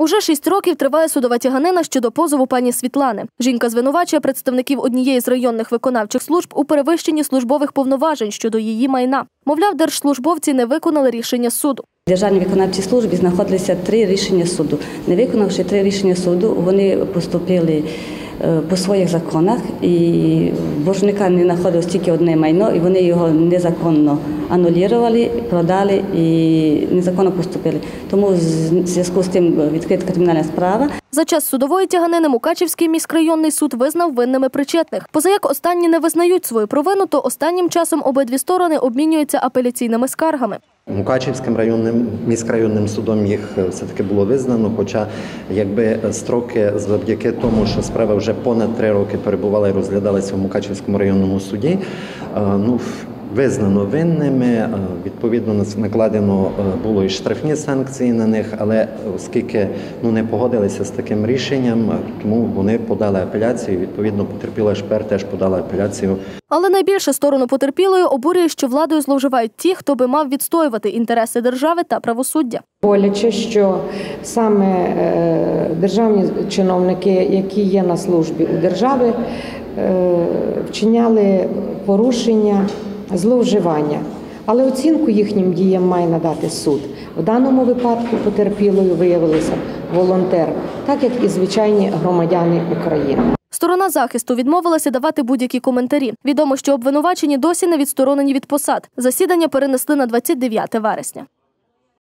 Уже шість років триває судова тяганина щодо позову пані Світлани. Жінка звинувачує представників однієї з районних виконавчих служб у перевищенні службових повноважень щодо її майна. Мовляв, держслужбовці не виконали рішення суду. В Державній виконавчій службі знаходилися три рішення суду. Не виконавши три рішення суду, вони поступили по своїх законах, і боржника не знаходилось тільки одне майно, і вони його незаконно анулювали, продали і незаконно поступили. Тому в зв'язку з тим відкрита кримінальна справа. За час судової тяганини Мукачівський міськрайонний суд визнав винними причетних. Позаяк останні не визнають свою провину, то останнім часом обидві сторони обмінюються апеляційними скаргами. Мукачівським районним міськрайонним судом їх все таки було визнано. Хоча якби строки завдяки тому, що справа вже понад три роки перебувала і розглядалася в Мукачівському районному суді. е, Ну визнано винними. е, Відповідно накладено е, було і штрафні санкції на них, але оскільки ну не погодилися з таким рішенням, е, тому вони подали апеляцію. Відповідно, потерпіла Шпер теж подала апеляцію Але найбільше сторону потерпілої обурює, що владою зловживають ті, хто би мав відстоювати інтереси держави та правосуддя. Боляче, що саме державні чиновники, які є на службі у держави, вчиняли порушення, зловживання. Але оцінку їхнім діям має надати суд. В даному випадку потерпілою виявилися волонтер, так як і звичайні громадяни України. Сторона захисту відмовилася давати будь-які коментарі. Відомо, що обвинувачені досі не відсторонені від посад. Засідання перенесли на 29 вересня.